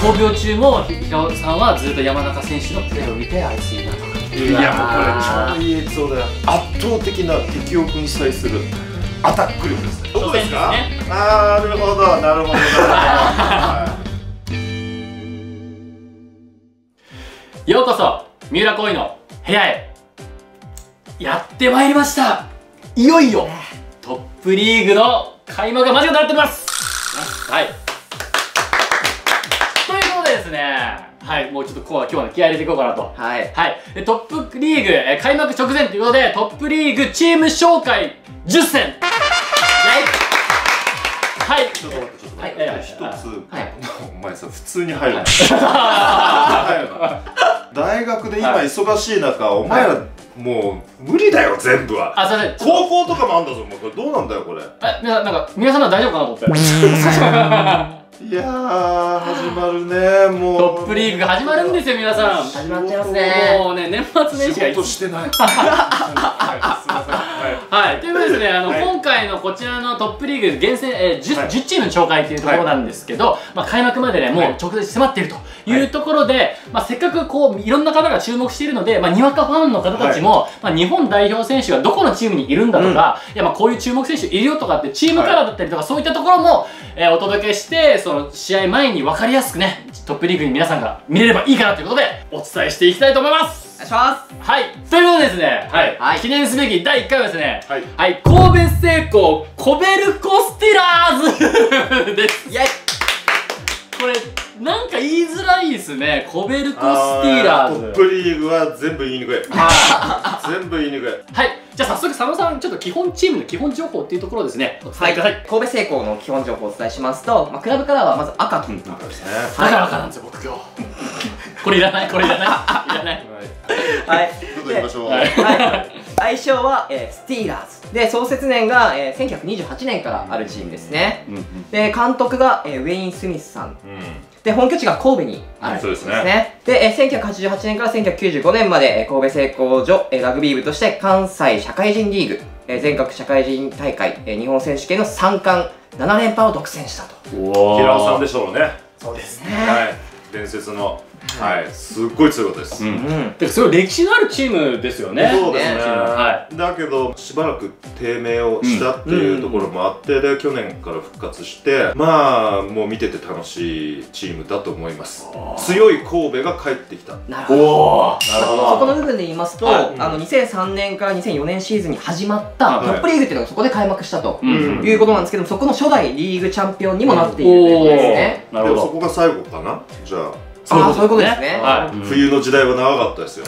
闘病中も平尾さんはずっと山中選手のプレーを見てあいついいなとかいやもうこれ超いいエピソードだ。よ圧倒的な敵を粉砕するアタック力ですね。どこですか初戦ですああなるほどなるほど。なるほどはようこそ三浦恋の部屋へ。やってまいりました。いよいよ。トップリーグの開幕が間近くなっております。はいねはいもうちょっとこう今日はね気合い入れていこうかなと。はい。はい。でトップリーグえー開幕直前ということでトップリーグチーム紹介10戦はい。い。ちょっと待ってちょっと待っはいはい。て一つ。はい。お前さ普通に入る大学で今忙しい中お前らもう無理だよ全部は。あすいません。高校とかもあんだぞ。もうこれどうなんだよこれ。え皆さんなんか皆さんのは大丈夫かなと思って いやー始まるねもう。トップリーグが始まるんですよ皆さん。始まっちゃいますね。もうね年末年始が仕事してない。はいすいませんはい。はい、ということでですね、あの、はい今回のこちらのトップリーグ厳選、えー 10, はい。10チームの紹介というところなんですけど、まあ、開幕までね、もうはい。直前に迫っているとい。うところで、まあ、せっかくこう、いろんな方が注目しているので、まあ、にわかファンの方たちも、まあ、日本代表選手がどこのチームにいるんだとか、いや、まあ、こういう注目選手いるよとかって、チームカラーだったりとか、そういったところも、えーお届けして、その試合前に分かりやすくね、トップリーグに皆さんが見れればいいかなということで、お伝えしていきたいと思います。お願いしますはい。ということでですね、はい。はい記念すべき第1回はですね、はいはい、神戸製鋼コベルコスティーラーズ です。イェイこれ、なんか言いづらいですね。コベルコスティーラーズ。トップリーグは全部言いにくいは 全部言いにくいい。はい。じゃあ早速、佐野さん、ちょっと基本チームの基本情報っていうところですね。お伝えください。神戸製鋼の基本情報をお伝えしますと、まあ、クラブカラーはまず赤と、ですねだから赤なんですよ、僕今日。これいらない。これいらない。いらない。はい。どんどん行きましょう。はい。はい、愛称は、えースティーラーズ。で創設年が、えー1928年からあるチームですね。うんうんで監督が、えーウェイン・スミスさん。うん。で本拠地が神戸に。あるそうですね。ですねで、えー1988年から1995年まで、えー神戸製鋼所、えーラグビー部として関西社会人リーグ、えー全国社会人大会、えー日本選手権の3冠7連覇を独占したと。平尾さんでしょうね。そうですはい。伝説のはい。すっごい強いことです。うん。うんでそれ歴史のあるチームですよね。そうですね。ねはだけどしばらく低迷をしたっていうところもあって、で去年から復活してまあもう見てて楽しいチームだと思います。強い神戸が帰ってきた。なるほど。そこの部分で言いますと、はい。あの2003年から2004年シーズンに始まったはい。トップリーグっていうのがそこで開幕したと、うん。いうことなんですけどもそこの初代リーグチャンピオンにもなっているということですね、なるほど。でもそこが最後かな？じゃあそういうことですね。はい。冬の時代は長かったですよ、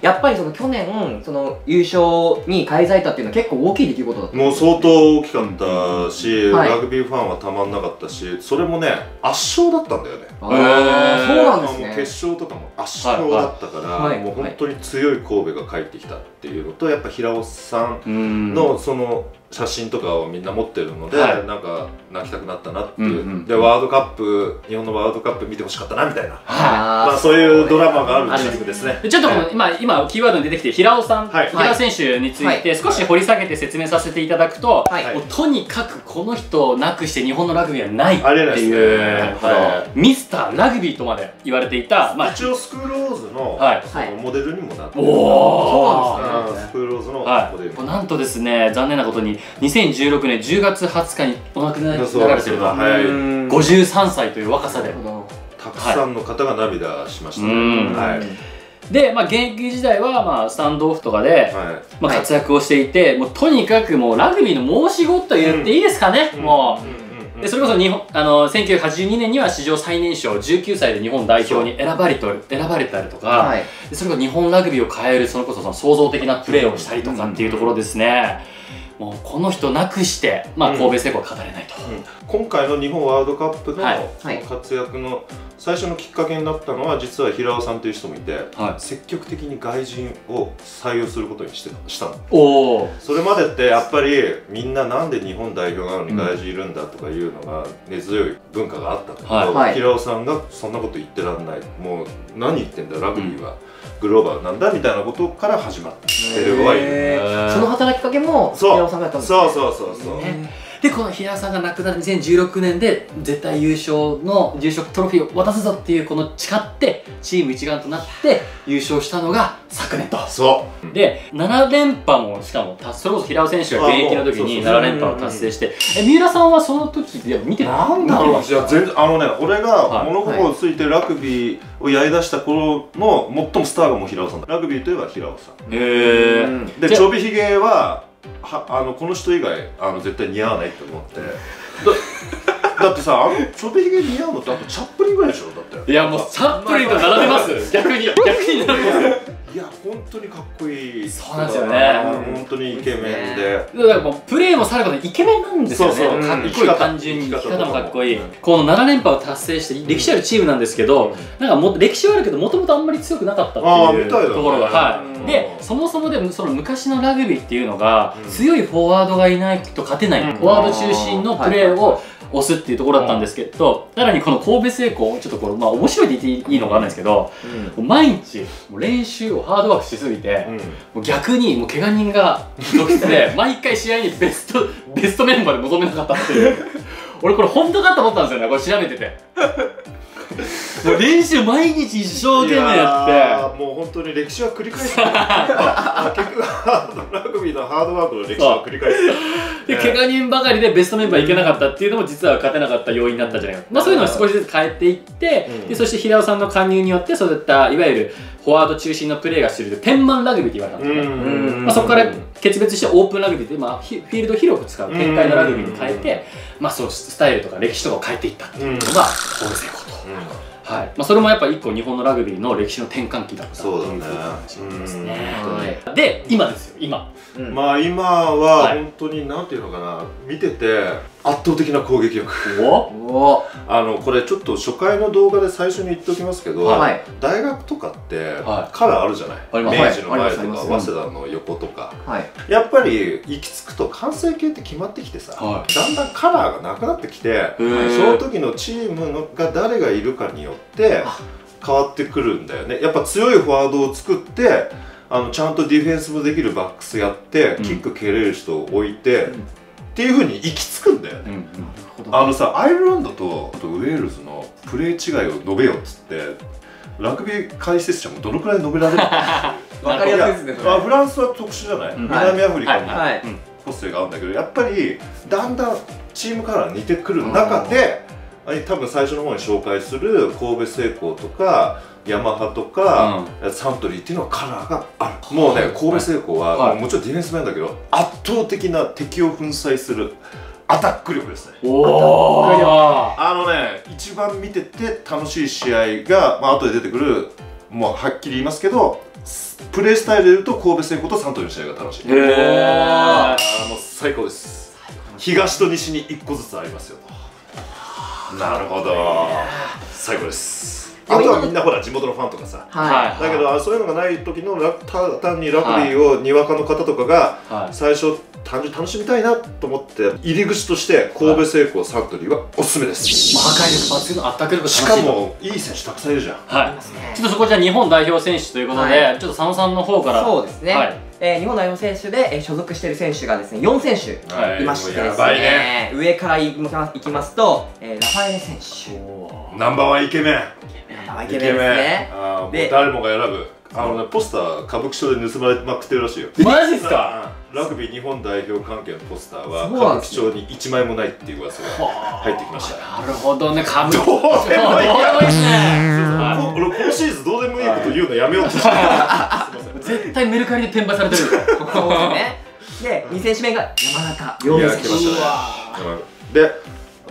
やっぱりその去年その優勝に返されたっていうのは結構大きい出来事だったもう相当大きかったし、はい。ラグビーファンはたまんなかったしそれもね圧勝だったんだよね。そうなんですね。決勝とかも圧勝だったから、はい。はい。もう本当に強い神戸が帰ってきたっていうのとやっぱ平尾さんのその写真とかをみんな持ってるので、はい。なんか泣きたくなったなっていう、うんうんでワールドカップ日本のワールドカップ見てほしかったなみたいな、あーまあ、そういうドラマがあるチームですね。でちょっとこの今、今キーワードに出てきて平尾さん、はい。平尾選手について少し掘り下げて説明させていただくと、はい。はい。もうとにかくこの人をなくして日本のラグビーはないっていですねいう、はミスターラグビーとまで言われていた、まあ、一応スクールローズの,、はい。そのモデルにもなってるおー。あースクールローズのモはデル、い、なんとですね残念なことに2016年10月20日にお亡くなりになられてると。はい。うん。53歳という若さで。たくさんの方が涙しましたね、うんはい、で、まあ、現役時代は、まあ、スタンドオフとかで、はまあ、はい。活躍をしていて、もうとにかくもうラグビーの申し子と言っていいですかね、い、もう。んんうん。でそれこそ日本あの1982年には史上最年少19歳で日本代表に選ばれと選ばれたりとか、はい。でそれこそ日本ラグビーを変えるそれこそその創造的なプレーをしたりとかっていうところですね、もうこの人なくして、まあ、うん。神戸製鋼は語れないと、今回の日本ワールドカップの活躍の最初のきっかけになったのは実は平尾さんという人もいて、はい。積極的に外人を採用することにしてしたの。おおそれまでってやっぱりみんななんで日本代表なのに外人いるんだとかいうのが根強い文化があったんだけど、はい。はい。平尾さんがそんなこと言ってらんない。もう何言ってんだラグビーはグローバルなんだみたいなことから始まってるはいその働きかけもそう。平尾さんがやったんですね。そうそうそうそう、ねでこの平尾さんが亡くなる2016年で絶対優勝の優勝トロフィーを渡すぞっていうこの誓ってチーム一丸となって優勝したのが昨年。とそう。で7連覇もしかも達それこそ平尾選手が現役の時にあもう7連覇を達成してえ三浦さんはその時でも見てなんだろう。いや全然あのね俺はい。が物心ついてラグビーをやりだした頃の最もスターがもう平尾さんだ。ラグビーといえば平尾さん。へえでちょびひげははあのこの人以外あの絶対似合わないと思って。だだってさあのちょびひげ似合うのってあとチャップリンぐらいでしょだって。いやもうチャップリンと並べます。逆に逆に並べます。いや本当にかっこいい。そうなんですよね。うん本当にイケメンで。だからもうプレーもさることイケメンなんですよね。そうそう。かっこいい。単純に。生き方も。かっこいい。うん。この7連覇を達成して歴史あるチームなんですけど、なんかも歴史はあるけどもともとあんまり強くなかったっていうところが、はうんい、でそもそもでその昔のラグビーっていうのが、うん。強いフォワードがいないと勝てない、うん。フォワード中心のプレーを押すっていうところだったんですけど、さらにこの神戸製鋼ちょっとこれまあ面白いって言っていいのかわかんないですけど、もう毎日練習をハードワークしすぎて、うん。もう逆にもう怪我人が続出で 毎回試合にベストベストメンバーで臨めなかったっていう。俺これ本当かと思ったんですよねこれ調べてて もう練習毎日一生懸命やって。もう本当に歴史は繰り返すあ結局ラグビーのハードワークの歴史は繰り返すで怪我人ばかりでベストメンバーいけなかったっていうのも実は勝てなかった要因になったんじゃない。か、まあ、そういうのを少しずつ変えていって、うん。でそして平尾さんの加入によってそういったいわゆるフォワード中心のプレーが主流で天満ラグビーって言われたんですよね、うん。まあ、そこから決別してオープンラグビーって、まあ、ひフィールドを広く使う展開のラグビーに変えて、まあ、そうスタイルとか歴史とかを変えていったっていうのが神戸製鋼と、はい。まあ、それもやっぱ一個日本のラグビーの歴史の転換期だったそうだねというふうに感じますね。うんはい。で今ですよ今。うん。まあ今ははい。本当になんていうのかな。見てて圧倒的な攻撃力。あのこれちょっと初回の動画で最初に言っておきますけど、はい。大学とかってはい。カラーあるじゃない、あります。明治の前とか早稲田の横とか。はい。やっぱり行き着くと完成形って決まってきてさ、はだんだんカラーがなくなってきてー。その時のチームのが誰がいるかによって変わってくるんだよね。やっぱ強いフォワードを作ってあのちゃんとディフェンスもできるバックスやって、うん。キック蹴れる人を置いて、っていうふうに行き着くんだよね、うんうん。あのさアイルランドとウェールズのプレー違いを述べようっつってラグビー解説者もどのくらい述べられるのか わかりやすいですねそれ。あフランスは特殊じゃない、うん。南アフリカもはい。はい。うん個性があるんだけどやっぱりだんだんチームカラー似てくる中であ多分最初の方に紹介する神戸製鋼とかヤマハとか、サントリーっていうのはカラーがある。もうね神戸製鋼は、はい。もちろんディフェンス面だけど圧倒的な敵を粉砕するアタック力ですね。おおあのね一番見てて楽しい試合が、まあ後で出てくるもうはっきり言いますけどプレースタイルで言うと神戸製鋼とサントリーの試合が楽しい。へえもう最高です。東と西に1個ずつありますよ。なるほど。最高ですあとはみんなほら地元のファンとかさ。はだけどあそういうのがない時のラた単にラグビーをにわかの方とかがはい。最初単純に楽しみたいなと思って入り口として神戸製鋼サントリーはおすすめです。まあ破壊力抜群のアタック力しかもいい選手たくさんいるじゃん。はい。ちょっとそこじゃあ日本代表選手ということで、はちょっと佐野さんの方から。そうですね、はい。えー日本代表選手で、えー所属している選手がですね4選手。はい。いましてですもうやばいね。ね上からいきますいきますと、えーラファエレ選手。ナンバーワンイケメンイケメンですね。あーもうで誰もが選ぶ。あのねポスター歌舞伎町で盗まれまくってるらしいよ。マジっすか？ラグビー日本代表関係のポスターは歌舞伎町に1枚もないっていう噂が入ってきました。なるほどね。株どうでもいいどうでもいいですね。こ俺このシリーズどうでもいいこと言うのやめようとして絶対メルカリで転売されてる。そうですね。で2選手目が山中陽いや明選手来ましたね。うんで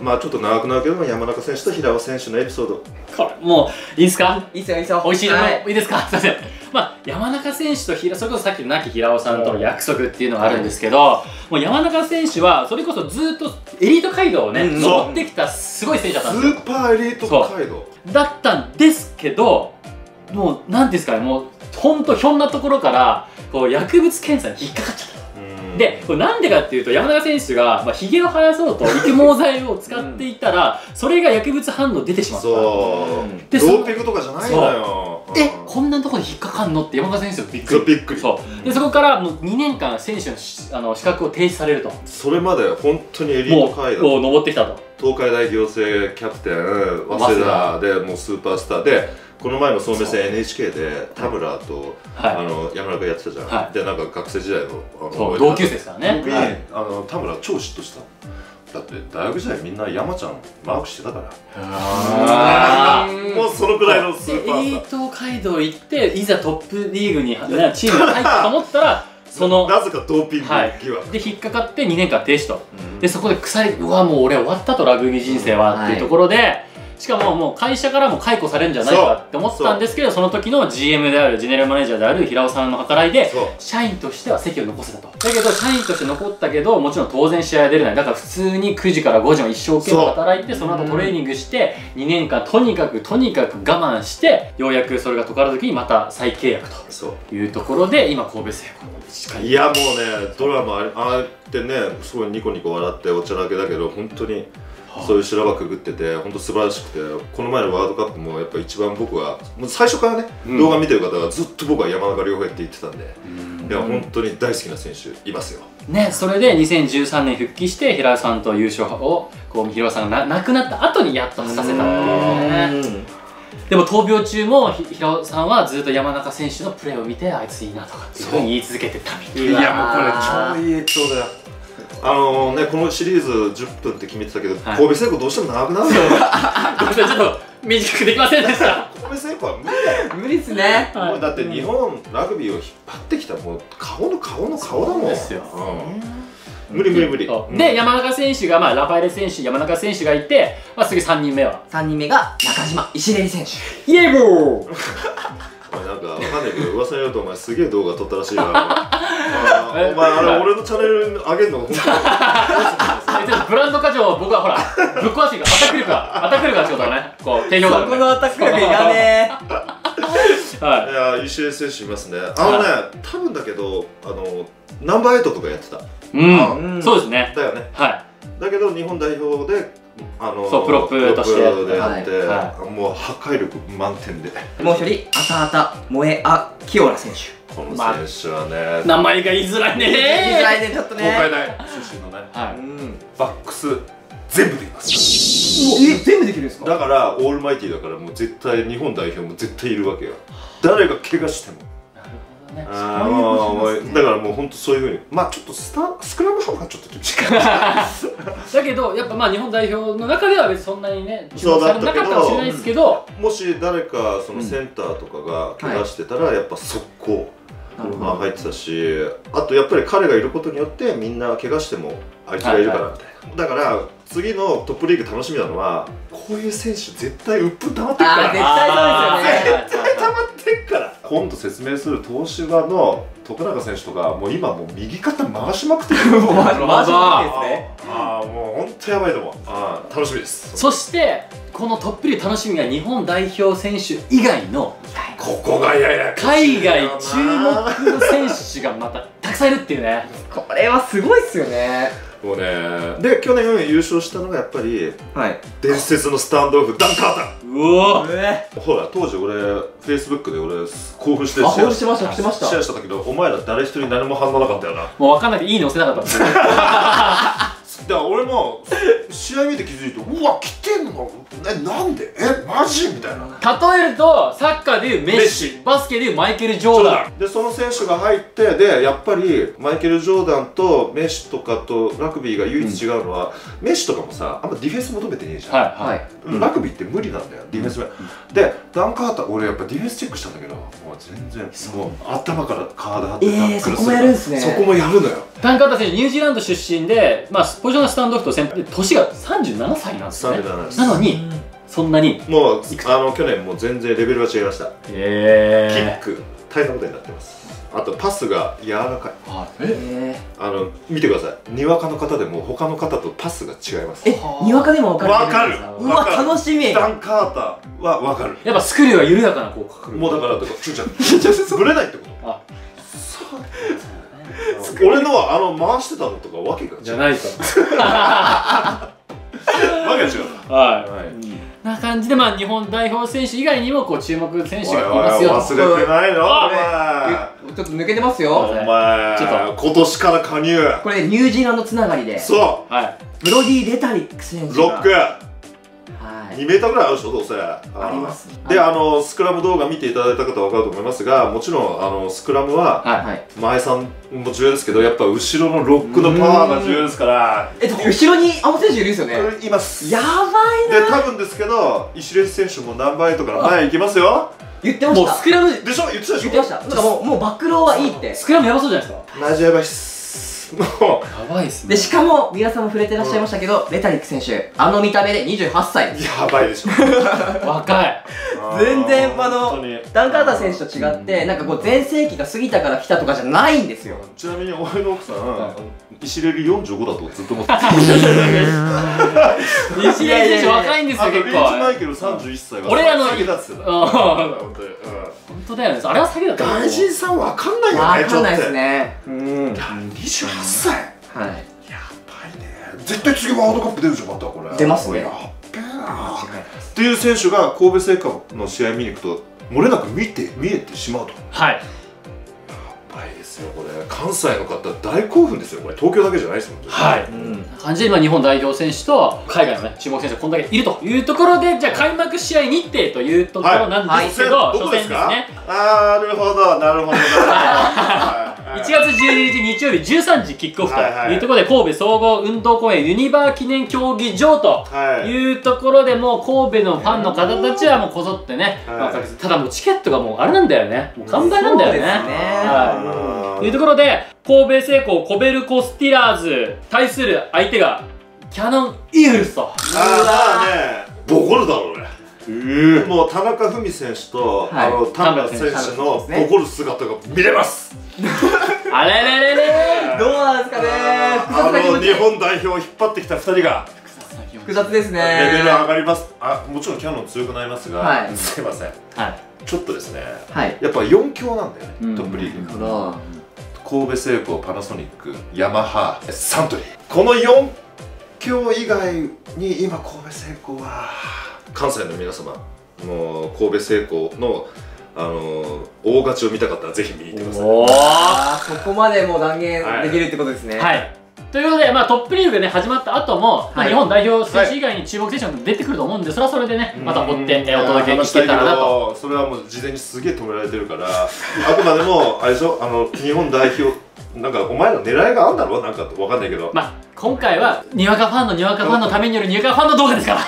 まあちょっと長くなるけども山中選手と平尾選手のエピソード。これもういいですか？いいっすよいいっすよ。美味しいの、はい。い、いですか？すいません。まあ山中選手と平それこそさっきの亡き平尾さんとの約束っていうのがあるんですけど、もう山中選手はそれこそずっとエリート街道をね、うん登ってきたすごい選手だったんスですよ。ーパーエリート街道。だったんですけどもう何ていうんですかねもうほんとひょんなところからこう薬物検査に引っかかっちゃった。うんでこれなんでかっていうと山中選手が、まあ、ひげを生やそうと育毛剤を使っていったら、それが薬物反応出てしまった。そう。ドーピングとかじゃないのよ。えこんなところで引っかかんの？って山中選手びっくり。びっくり。そう。でそこからもう2年間選手のしあの資格を停止されると。それまで本当にエリーもト階段。うもう登ってきたと。東海大行政キャプテン早稲田でもうスーパースターでこの前の総目線 NHK で田村と、はい。あの山中やってたじゃん、はい。でなんか学生時代のあの同級生ですからね。僕に、はい。あの田村超嫉妬した。だって大学時代みんな山ちゃんマークしてたから。もうそのくらいのスでーパーエイト街道行っていざトップリーグに、ね、チームが入ったと思ったら そのーなぜかドーピングはい。疑惑、で引っかかって2年間停止と。うん。でそこで腐りうわもう俺終わったとラグビー人生はっていうところで、しかももう会社からも解雇されるんじゃないかって思ったんですけどその時の GM であるジェネラルマネージャーである平尾さんの計らいで社員としては席を残せたと。だけど社員として残ったけどもちろん当然試合は出れない。だから普通に9時から5時も一生懸命働いてその後トレーニングして2年間とにかくとにかく我慢してようやくそれが解かれた時にまた再契約というところで今神戸製鋼に近い。いやもうねドラマあれってねすごいニコニコ笑っておちゃらけだけど本当にそういう修羅場くぐってて本当素晴らしくてこの前のワールドカップもやっぱ一番僕はもう最初からね、うん。動画見てる方はずっと僕は山中亮平って言ってたんで、うん。いや本当に大好きな選手いますよ。ね、それで2013年復帰して平尾さんと優勝をこう平尾さんがな亡くなった後にやっと果たせたっていうね。でも闘病中もひ平尾さんはずっと山中選手のプレーを見てあいついいなとかっていうふうに言い続けてたみたいいやもうこれ超いいエピソードだ。よあのねこのシリーズ10分って決めてたけど、はい。神戸製鋼どうしても長くなるんだよごめんなさいちょっと短くできませんでした。神戸製鋼は無理だよ。無理っすね。はい。もうだって日本ラグビーを引っ張ってきたもう顔の顔の顔だもん。ですよ。うん。無理無理無理。そう。うん。で山中選手が、まあ、ラファエレ選手山中選手がいて、まあ、次3人目は。3人目が中島石練選手。イエーボーお前なんかわかんないけど噂によるとお前すげえ動画撮ったらしいな。お前あれ俺のチャンネルに上げるの本当に？ブランド価値を僕はほらぶっ壊していくアタック力がアタック力がってことだねこう定評がある、ね、そこのアタック力いらねはいやー石井選手いますね。あのね多分だけどあのナンバーエイトとかやってたうん、うんそうですねだよねはい。だけど日本代表であのそうプロップとしてプロップでやって、はもう破壊力満点で。えもう一人浅田萌えあ清良選手。この選手はね、名前が言いづらい言いづねらいねちょっとね。東海大出身のね。はうん。バックス全部できます。え全部できるんですか？だからオールマイティーだからもう絶対日本代表も絶対いるわけよ。誰が怪我してもね。ああだからもう本当そういうふうに。まあちょっとスタスクラムハーフがちょっと近いだけどやっぱまあ日本代表の中では別にそんなにね注そう目されなかったかもしれないですけど。もし誰かそのセンターとかが怪我してたらやっぱ速攻、まあ入ってたしあとやっぱり彼がいることによってみんな怪我してもあいつがいるからみたいな、だから次のトップリーグ楽しみなのはこういう選手絶対鬱憤溜まってるから。絶対そうですよね。絶対溜まってっから。今度説明する東芝の徳永選手とかもう今もう右肩回しまくってる。もうなるほどマジですね。ああもう本当やばいと思う。あー楽しみです。そしてこのトップリーグ楽しみが日本代表選手以外のここがやや海外注目の選手がまたたくさんいるっていうね。これはすごいっすよねもうねで去年優勝したのがやっぱりはい。伝説のスタンドオフダン・カータうわえー。ほら当時俺フェイスブックで俺興奮してあシェアしてましたしてました。シェアしたけどお前ら誰一人何も反応なかったよな。もう分かんなくていいね押せなかったんですよだから俺も試合見て気づいてうわ来てんのえなんで？えマジ？みたいな。例えるとサッカーでいうメッシバスケでいうマイケル・ジョーダン。でその選手が入ってでやっぱりマイケル・ジョーダンとメッシとかとラグビーが唯一違うのは、メッシとかもさあんまディフェンス求めてねえじゃん、はいははいいラグビーって無理なんだよディフェンスは、でダン・カーター俺やっぱディフェンスチェックしたんだけどもう全然もう頭から体張ってえータックルそこもやるんすね。そこもやるのよ。タンカータ選手ニュージーランド出身で、まあ、のスタンドオフと先輩で年が37歳なんですよね。37です。なのにそんなにもうあの去年もう全然レベルが違いました、キえック。大変なことになってます。あとパスが柔らかい。ええ？あの見てください。にわかの方でも他の方とパスが違います。えにわかでも分かる？わかる。うわ楽しみ。ダン・カーターはわかる。やっぱスクリューは緩やかなこうかかるもうだからとかちょちょぶれないってことあ 俺のはあの回してたのとかわけが違う。じゃないとわけが違う。はい、はい。うん。な感じで、まあ、日本代表選手以外にもこう注目選手がいますよ。おいおい忘れてないの？おあ前。ちょっと抜けてますよ。お前。ちょっ今年から加入。これニュージーランドつながりで。そはい。ブロディ・レタリック選手ロックはい。2メーターぐらいあるでしょどうせ。ありますであのスクラム動画見ていただいた方は分かると思いますがもちろんあのスクラムははいはい。前さんも重要ですけどやっぱ後ろのロックのパワーが重要ですから。えだって後ろにあの選手いるんですよね。います。やばいで多分ですけど石レス選手もナンバーエイトから前行きますよ。言ってました。もうスクラムでしょ言ってたでしょ。言ってました。なんかもうもうバックローはいいって。スクラムやばそうじゃないですか。マジやばいっすもやばいっすでしかも皆さんも触れてらっしゃいましたけどレタリック選手あの見た目で28歳。うやばいでしょ。若い。全然あのダン・カーター選手と違ってなんかこう全盛期が過ぎたから来たとかじゃないんですよ。ちなみに俺の奥さん石レビ45だとずっと思ってた。西出選手若いんですよあとリ結構マイケル31歳が俺らの下げだっつってたうん。本当にだよね。あれは詐欺だった外人さんわかんないよわねかんないですね。ねうん。28歳はい。やばいね。絶対次ワールドカップ出るじゃんまたこれ。出ますね。やっべえなっていう選手が神戸製菓の試合見に行くと漏れなく見て見えてしまうと。はい。やばいですよこれ。関西の方大興奮ですよこれ。東京だけじゃないですもんはい。うん。感じで今日本代表選手と海外のね注目選手がこんだけいるというところでじゃあ開幕試合日程というところなんですけど、どこ初ですか。戦ですね。あーなるほど。なるほど。なるほど。は い1月12日日曜日13時キックオフとはいうところで神戸総合運動公園ユニバー記念競技場とはい。いうところでもう神戸のファンの方たちはもうこぞってね、ただもうチケットがもうあれなんだよね。もう完売なんだよね。はい。あというところで神戸製鋼コベルコスティラーズ対する相手がキャノンイーグルスと。ああね。ボコるだろうねもう田中史選手と、はい。あの田村選手のですね。ボコる姿が見れます。あれれれれどうなんですかね。複あの日本代表を引っ張ってきた2人が。複雑ですね。レベル上がります。あもちろんキャノン強くなりますが、はい。すいません。はい。ちょっとですね。はい。やっぱ4強なんだよね、うん。トップリーグ。なるほど。神戸製鋼パナソニックヤマハサントリー。この4強以外に今神戸製鋼は関西の皆様もう神戸製鋼のあの大勝ちを見たかったらぜひ見に行ってください。おー。あーそこまでもう断言できるってことですね。はい。ということで、まあ、トップリーグが、ね、始まった後も、まあはい。日本代表選手以外に注目選手も出てくると思うんで、それはそれでね、また追って、えーお届け話していけたらなと。どそれはもう事前にすげえ止められてるから あくまでもあれでしょあの日本代表なんかお前ら狙いがあるんだろなんかわかんないけど、まあ、今回は、にわかファンのにわかファンのためによるにわかファンの動画ですから。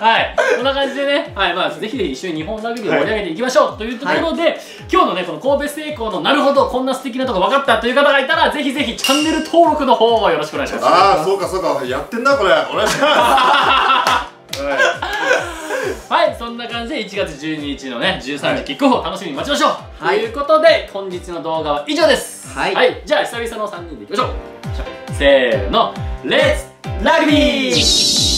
はい、こんな感じでね、はい、まあ、ぜひ一緒に日本ラグビーを盛り上げていきましょうというところで、今日のね、この神戸製鋼のなるほど、こんな素敵なとこ分かったという方がいたら、ぜひぜひチャンネル登録の方をよろしくお願いします。ああそうかそうか。やってんなこれ。お願いしますはいはい、そんな感じで1月12日のね、13時キックオフを楽しみに待ちましょう、はい。ということで、本日の動画は以上です。はい。じゃあ久々の3人でいきましょう。せーの、レッツラグビー